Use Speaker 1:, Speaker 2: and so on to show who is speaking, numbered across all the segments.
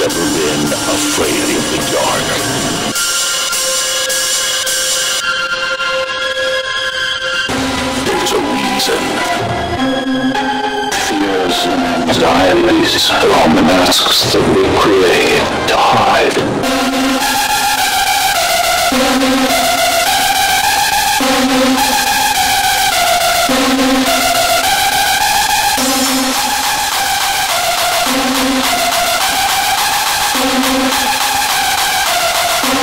Speaker 1: who's ever been afraid of the dark. There's a reason. Fears and anxieties are all the masks that we create to hide.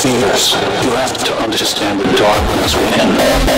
Speaker 1: Fears. You have to understand the darkness within.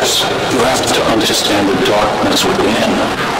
Speaker 1: Fears. You have to understand the darkness within.